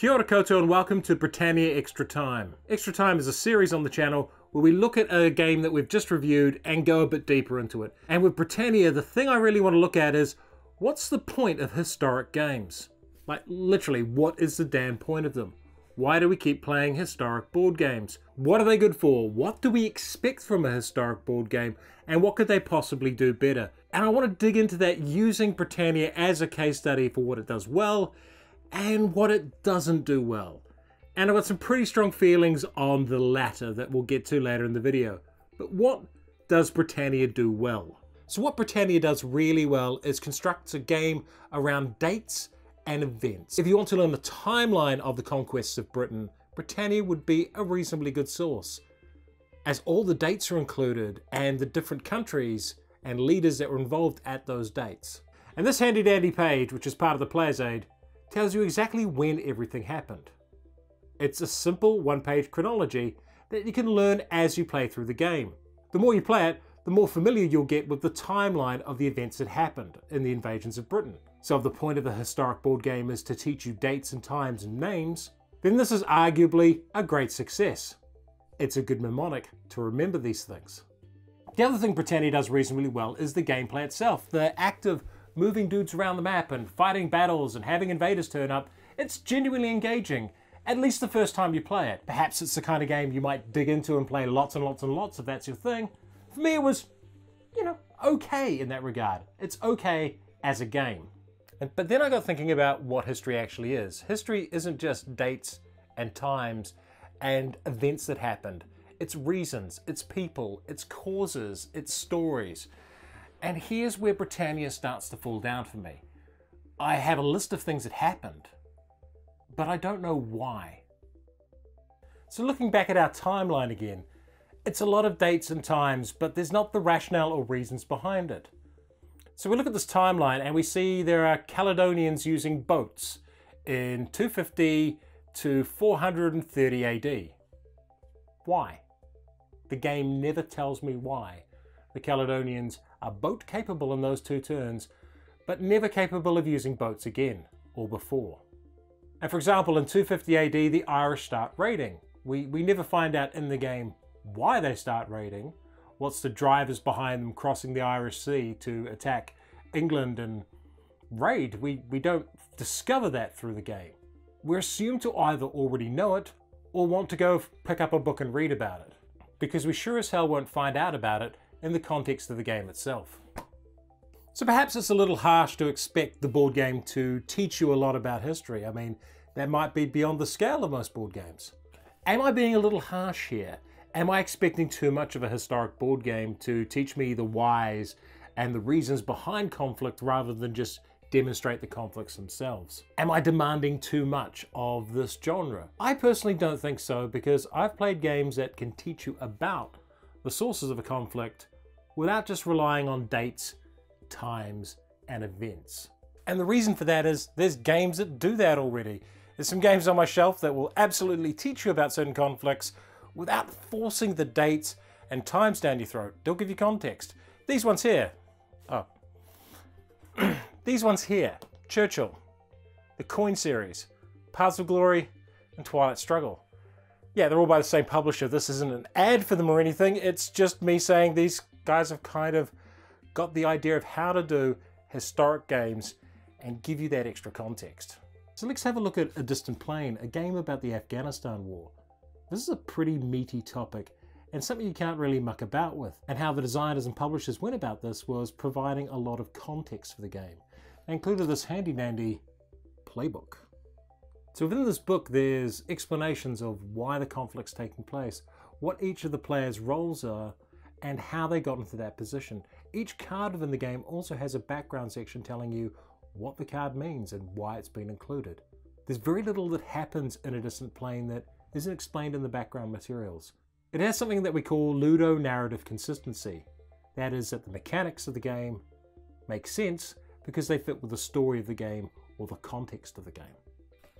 Kia ora koutou and welcome to Britannia Extra Time. Extra Time is a series on the channel where we look at a game that we've just reviewed and go a bit deeper into it. And with Britannia, the thing I really want to look at is what's the point of historic games? Like, literally, what is the damn point of them? Why do we keep playing historic board games? What are they good for? What do we expect from a historic board game? And what could they possibly do better? And I want to dig into that using Britannia as a case study for what it does well and what it doesn't do well. And I've got some pretty strong feelings on the latter that we'll get to later in the video. But what does Britannia do well? So what Britannia does really well is constructs a game around dates and events. If you want to learn the timeline of the conquests of Britain, Britannia would be a reasonably good source, as all the dates are included and the different countries and leaders that were involved at those dates. And this handy dandy page, which is part of the Player's Aid, tells you exactly when everything happened. It's a simple one-page chronology that you can learn as you play through the game. The more you play it, the more familiar you'll get with the timeline of the events that happened in the invasions of Britain. So if the point of a historic board game is to teach you dates and times and names, then this is arguably a great success. It's a good mnemonic to remember these things. The other thing Britannia does reasonably well is the gameplay itself. The act of moving dudes around the map and fighting battles and having invaders turn up, it's genuinely engaging, at least the first time you play it. Perhaps it's the kind of game you might dig into and play lots and lots and lots if that's your thing. For me it was, you know, okay in that regard. It's okay as a game. But then I got thinking about what history actually is. History isn't just dates and times and events that happened. It's reasons, it's people, it's causes, it's stories. And here's where Britannia starts to fall down for me. I have a list of things that happened, but I don't know why. So looking back at our timeline again, it's a lot of dates and times, but there's not the rationale or reasons behind it. So we look at this timeline and we see there are Caledonians using boats in 250 to 430 AD. Why? The game never tells me why. The Caledonians are boat capable in those two turns, but never capable of using boats again, or before. And for example, in 250 AD, the Irish start raiding. We, we never find out in the game why they start raiding, what's the drivers behind them crossing the Irish Sea to attack England and raid. We, we don't discover that through the game. We're assumed to either already know it or want to go pick up a book and read about it, because we sure as hell won't find out about it in the context of the game itself. So perhaps it's a little harsh to expect the board game to teach you a lot about history. I mean, that might be beyond the scale of most board games. Am I being a little harsh here? Am I expecting too much of a historic board game to teach me the whys and the reasons behind conflict rather than just demonstrate the conflicts themselves? Am I demanding too much of this genre? I personally don't think so because I've played games that can teach you about the sources of a conflict without just relying on dates, times, and events. And the reason for that is there's games that do that already. There's some games on my shelf that will absolutely teach you about certain conflicts without forcing the dates and times down your throat. They'll give you context. These ones here. Oh. These ones here. Churchill. The Coin series. Paths of Glory and Twilight Struggle. Yeah, they're all by the same publisher. This isn't an ad for them or anything. It's just me saying these guys have kind of got the idea of how to do historic games and give you that extra context. So let's have a look at A Distant Plain, a game about the Afghanistan War. This is a pretty meaty topic and something you can't really muck about with. And how the designers and publishers went about this was providing a lot of context for the game. They included this handy dandy playbook. So within this book, there's explanations of why the conflict's taking place, what each of the players' roles are, and how they got into that position. Each card within the game also has a background section telling you what the card means and why it's been included. There's very little that happens in a distant plain that isn't explained in the background materials. It has something that we call ludo-narrative consistency. That is that the mechanics of the game make sense because they fit with the story of the game or the context of the game.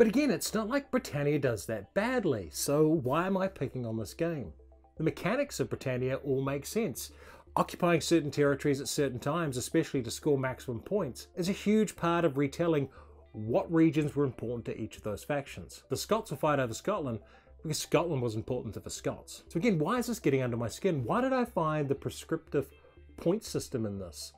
But again, it's not like Britannia does that badly, so why am I picking on this game? The mechanics of Britannia all make sense. Occupying certain territories at certain times, especially to score maximum points, is a huge part of retelling what regions were important to each of those factions. The Scots will fight over Scotland because Scotland was important to the Scots. So again, why is this getting under my skin? Why did I find the prescriptive point system in this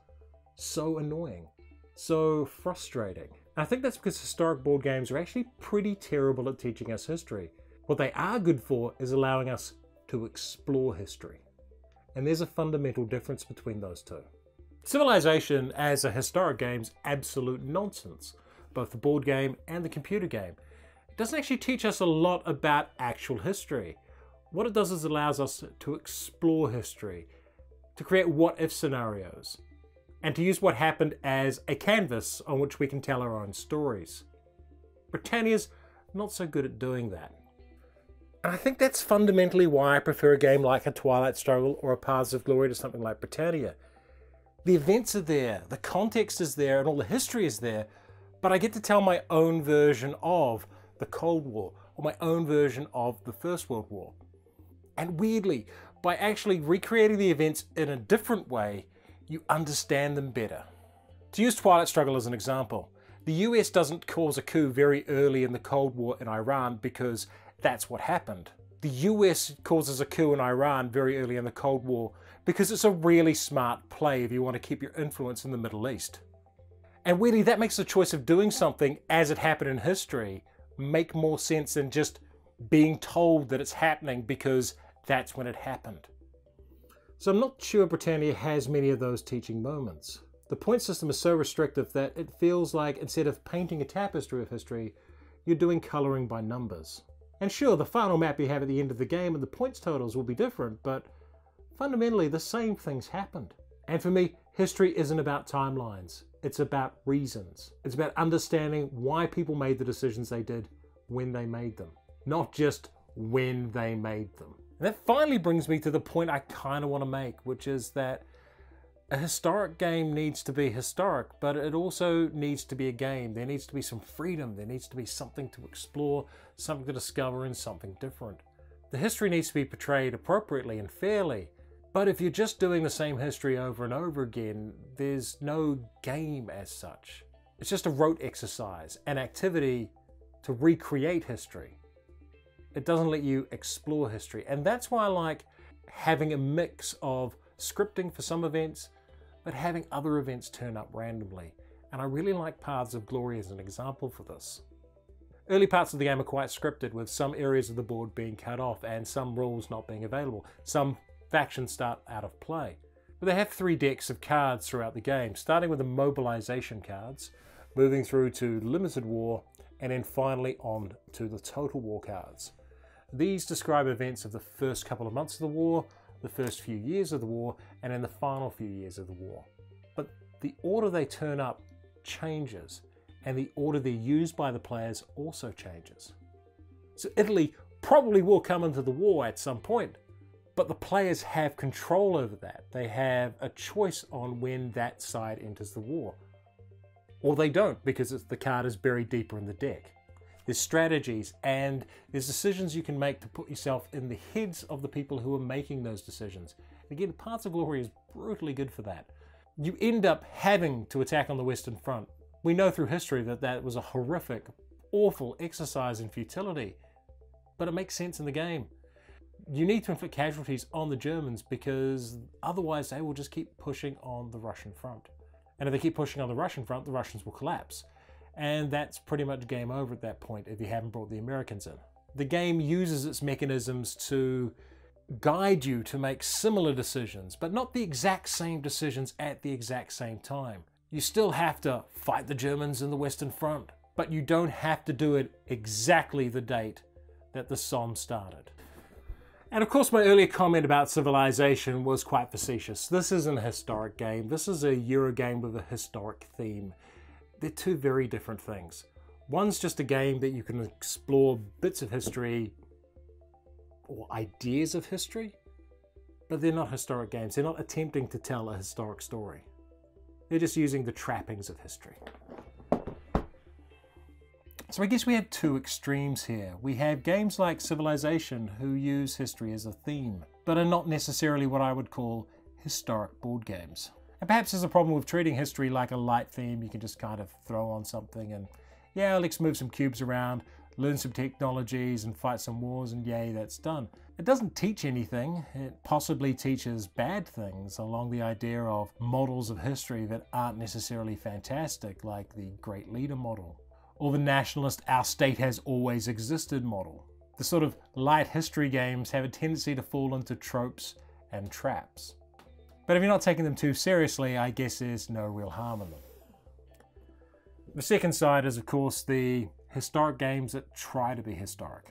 so annoying, so frustrating? I think that's because historic board games are actually pretty terrible at teaching us history. What they are good for is allowing us to explore history. And there's a fundamental difference between those two. Civilization as a historic game is absolute nonsense, both the board game and the computer game. It doesn't actually teach us a lot about actual history. What it does is allows us to explore history, to create what if scenarios, and to use what happened as a canvas on which we can tell our own stories. Britannia's not so good at doing that. And I think that's fundamentally why I prefer a game like a Twilight Struggle or a Paths of Glory to something like Britannia. The events are there, the context is there, and all the history is there, but I get to tell my own version of the Cold War or my own version of the First World War. And weirdly, by actually recreating the events in a different way, you understand them better. To use Twilight Struggle as an example, the US doesn't cause a coup very early in the Cold War in Iran because that's what happened. The US causes a coup in Iran very early in the Cold War because it's a really smart play if you want to keep your influence in the Middle East. And weirdly, that makes the choice of doing something as it happened in history make more sense than just being told that it's happening because that's when it happened. So I'm not sure Britannia has many of those teaching moments. The point system is so restrictive that it feels like instead of painting a tapestry of history, you're doing colouring by numbers. And sure, the final map you have at the end of the game and the points totals will be different, but fundamentally the same things happened. And for me, history isn't about timelines. It's about reasons. It's about understanding why people made the decisions they did when they made them, not just when they made them. And that finally brings me to the point I kind of want to make, which is that a historic game needs to be historic, but it also needs to be a game. There needs to be some freedom. There needs to be something to explore, something to discover, and something different. The history needs to be portrayed appropriately and fairly. But if you're just doing the same history over and over again, there's no game as such. It's just a rote exercise, an activity to recreate history. It doesn't let you explore history. And that's why I like having a mix of scripting for some events but having other events turn up randomly. And I really like Paths of Glory as an example for this. Early parts of the game are quite scripted, with some areas of the board being cut off and some rules not being available. Some factions start out of play. But they have three decks of cards throughout the game, starting with the mobilization cards, moving through to limited war, and then finally on to the total war cards. These describe events of the first couple of months of the war, the first few years of the war and in the final few years of the war. But the order they turn up changes and the order they're used by the players also changes. So Italy probably will come into the war at some point, but the players have control over that. They have a choice on when that side enters the war. Or they don't because the card is buried deeper in the deck. There's strategies and there's decisions you can make to put yourself in the heads of the people who are making those decisions. Again, Paths of Glory is brutally good for that. You end up having to attack on the Western Front. We know through history that that was a horrific, awful exercise in futility, but it makes sense in the game. You need to inflict casualties on the Germans because otherwise they will just keep pushing on the Russian front. And if they keep pushing on the Russian front, the Russians will collapse and that's pretty much game over at that point if you haven't brought the Americans in. The game uses its mechanisms to guide you to make similar decisions, but not the exact same decisions at the exact same time. You still have to fight the Germans in the Western Front, but you don't have to do it exactly the date that the Somme started. And of course, my earlier comment about civilization was quite facetious. This isn't a historic game. This is a Euro game with a historic theme they're two very different things. One's just a game that you can explore bits of history or ideas of history, but they're not historic games. They're not attempting to tell a historic story. They're just using the trappings of history. So I guess we have two extremes here. We have games like Civilization who use history as a theme, but are not necessarily what I would call historic board games. And perhaps there's a problem with treating history like a light theme you can just kind of throw on something and Yeah, let's move some cubes around, learn some technologies, and fight some wars, and yay, that's done. It doesn't teach anything. It possibly teaches bad things along the idea of models of history that aren't necessarily fantastic, like the Great Leader model, or the nationalist Our State Has Always Existed model. The sort of light history games have a tendency to fall into tropes and traps. But if you're not taking them too seriously, I guess there's no real harm in them. The second side is, of course, the historic games that try to be historic.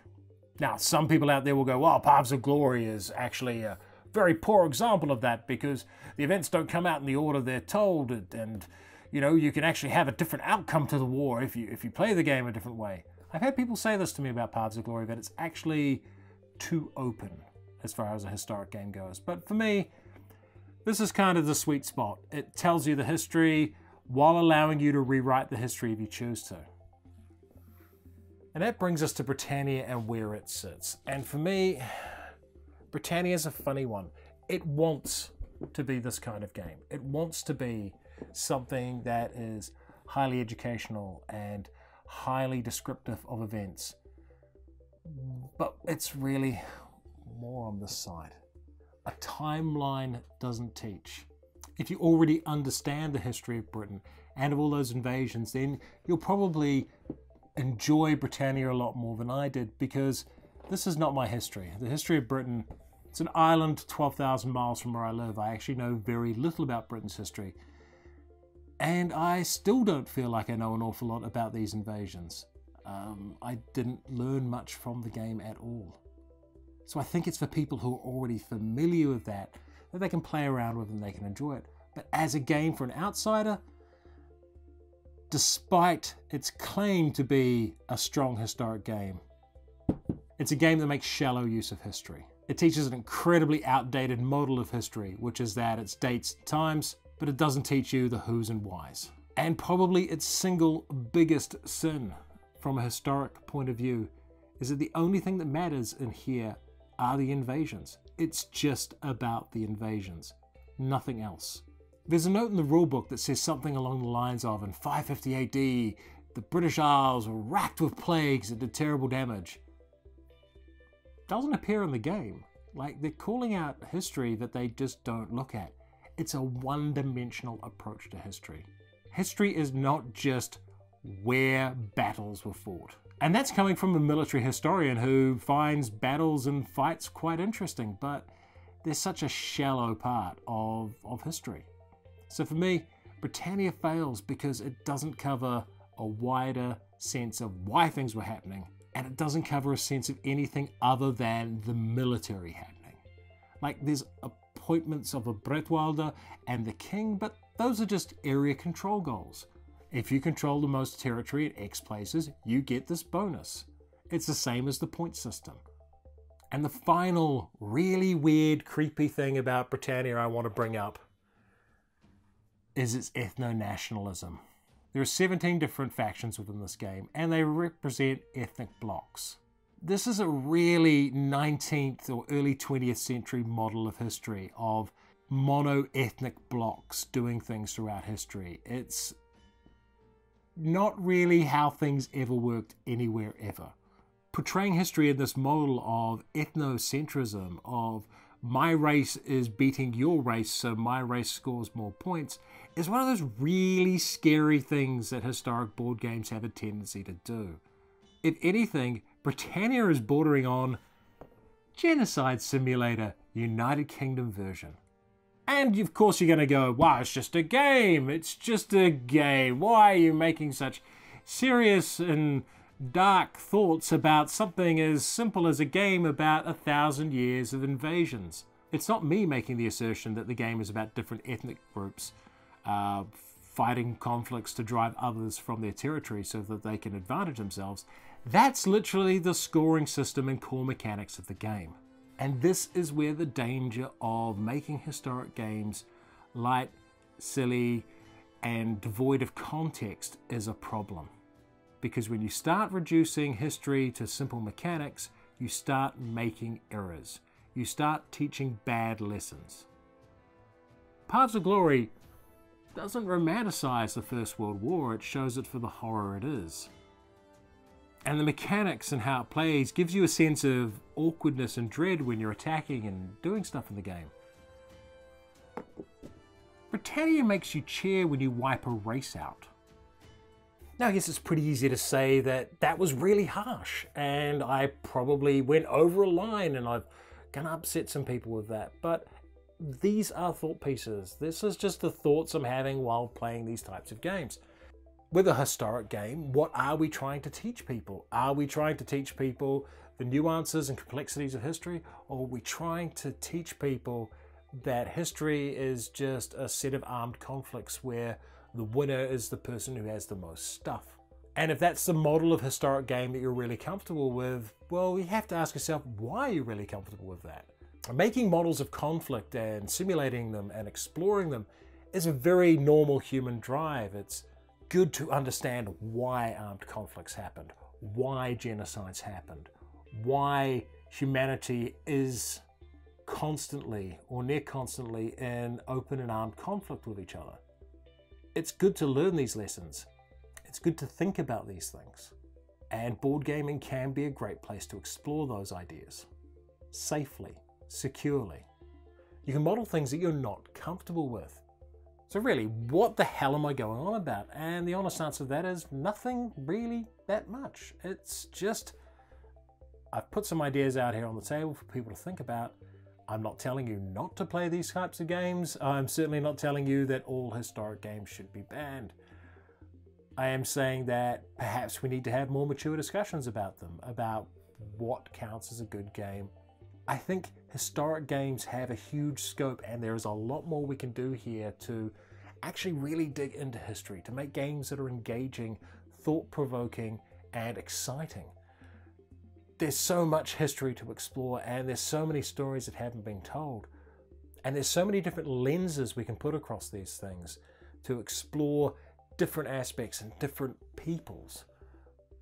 Now, some people out there will go, well, Paths of Glory is actually a very poor example of that because the events don't come out in the order they're told and, you know, you can actually have a different outcome to the war if you, if you play the game a different way. I've had people say this to me about Paths of Glory, that it's actually too open as far as a historic game goes. But for me, this is kind of the sweet spot. It tells you the history while allowing you to rewrite the history if you choose to. And that brings us to Britannia and where it sits. And for me, Britannia is a funny one. It wants to be this kind of game. It wants to be something that is highly educational and highly descriptive of events. But it's really more on this side. A timeline doesn't teach. If you already understand the history of Britain and of all those invasions, then you'll probably enjoy Britannia a lot more than I did because this is not my history. The history of Britain, it's an island 12,000 miles from where I live. I actually know very little about Britain's history. And I still don't feel like I know an awful lot about these invasions. Um, I didn't learn much from the game at all. So I think it's for people who are already familiar with that, that they can play around with and they can enjoy it. But as a game for an outsider, despite its claim to be a strong historic game. It's a game that makes shallow use of history. It teaches an incredibly outdated model of history, which is that it dates times, but it doesn't teach you the who's and whys. And probably its single biggest sin from a historic point of view is that the only thing that matters in here are the invasions. It's just about the invasions, nothing else. There's a note in the rulebook that says something along the lines of in 550 AD, the British Isles were racked with plagues that did terrible damage. Doesn't appear in the game. Like, they're calling out history that they just don't look at. It's a one dimensional approach to history. History is not just where battles were fought. And that's coming from a military historian who finds battles and fights quite interesting, but they're such a shallow part of, of history. So for me, Britannia fails because it doesn't cover a wider sense of why things were happening, and it doesn't cover a sense of anything other than the military happening. Like there's appointments of a Bretwalda and the king, but those are just area control goals. If you control the most territory at X places, you get this bonus. It's the same as the point system. And the final really weird, creepy thing about Britannia I want to bring up is its ethno-nationalism. There are 17 different factions within this game, and they represent ethnic blocks. This is a really 19th or early 20th century model of history of mono-ethnic blocks doing things throughout history. It's not really how things ever worked anywhere ever. Portraying history in this model of ethnocentrism, of my race is beating your race, so my race scores more points, is one of those really scary things that historic board games have a tendency to do. If anything, Britannia is bordering on Genocide Simulator United Kingdom version. And of course, you're going to go, wow, it's just a game. It's just a game. Why are you making such serious and dark thoughts about something as simple as a game about a thousand years of invasions? It's not me making the assertion that the game is about different ethnic groups uh, fighting conflicts to drive others from their territory so that they can advantage themselves. That's literally the scoring system and core mechanics of the game. And this is where the danger of making historic games light, silly, and devoid of context is a problem. Because when you start reducing history to simple mechanics, you start making errors. You start teaching bad lessons. Paths of Glory doesn't romanticize the First World War, it shows it for the horror it is. And the mechanics and how it plays gives you a sense of awkwardness and dread when you're attacking and doing stuff in the game. Britannia makes you cheer when you wipe a race out. Now, I guess it's pretty easy to say that that was really harsh, and I probably went over a line and I've gonna upset some people with that. But these are thought pieces. This is just the thoughts I'm having while playing these types of games. With a historic game, what are we trying to teach people? Are we trying to teach people the nuances and complexities of history, or are we trying to teach people that history is just a set of armed conflicts where the winner is the person who has the most stuff. And if that's the model of historic game that you're really comfortable with, well, you have to ask yourself, why are you really comfortable with that? Making models of conflict and simulating them and exploring them is a very normal human drive. It's good to understand why armed conflicts happened, why genocides happened, why humanity is constantly or near constantly in open and armed conflict with each other. It's good to learn these lessons. It's good to think about these things. And board gaming can be a great place to explore those ideas safely, securely. You can model things that you're not comfortable with. So really, what the hell am I going on about? And the honest answer to that is nothing really that much. It's just, I've put some ideas out here on the table for people to think about, I'm not telling you not to play these types of games. I'm certainly not telling you that all historic games should be banned. I am saying that perhaps we need to have more mature discussions about them, about what counts as a good game. I think historic games have a huge scope and there is a lot more we can do here to actually really dig into history, to make games that are engaging, thought-provoking, and exciting there's so much history to explore and there's so many stories that haven't been told. And there's so many different lenses we can put across these things to explore different aspects and different peoples.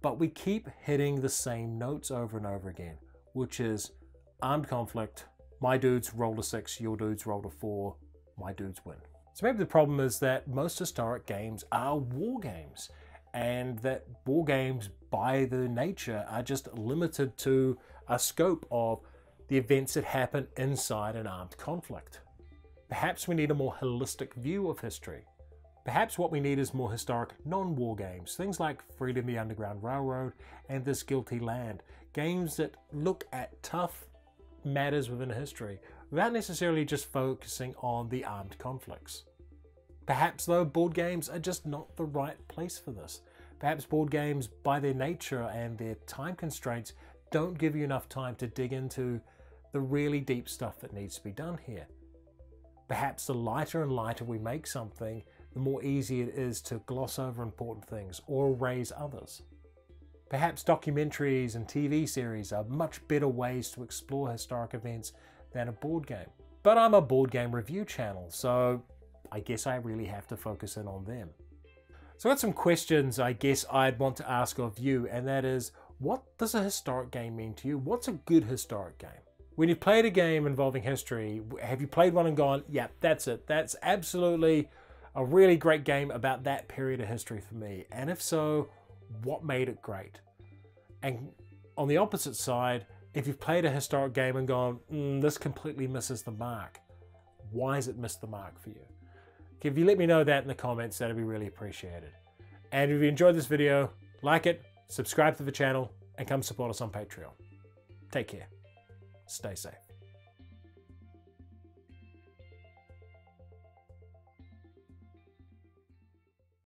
But we keep hitting the same notes over and over again, which is armed conflict, my dudes roll a six, your dudes roll a four, my dudes win. So maybe the problem is that most historic games are war games and that war games by their nature are just limited to a scope of the events that happen inside an armed conflict. Perhaps we need a more holistic view of history. Perhaps what we need is more historic non-war games, things like Freedom the Underground Railroad and This Guilty Land, games that look at tough matters within history without necessarily just focusing on the armed conflicts. Perhaps though board games are just not the right place for this. Perhaps board games by their nature and their time constraints don't give you enough time to dig into the really deep stuff that needs to be done here. Perhaps the lighter and lighter we make something, the more easy it is to gloss over important things or erase others. Perhaps documentaries and TV series are much better ways to explore historic events than a board game. But I'm a board game review channel, so I guess I really have to focus in on them. So I got some questions I guess I'd want to ask of you, and that is, what does a historic game mean to you? What's a good historic game? When you've played a game involving history, have you played one and gone, yeah, that's it. That's absolutely a really great game about that period of history for me. And if so, what made it great? And on the opposite side, if you've played a historic game and gone, mm, this completely misses the mark, why has it missed the mark for you? If you let me know that in the comments, that'd be really appreciated. And if you enjoyed this video, like it, subscribe to the channel, and come support us on Patreon. Take care. Stay safe.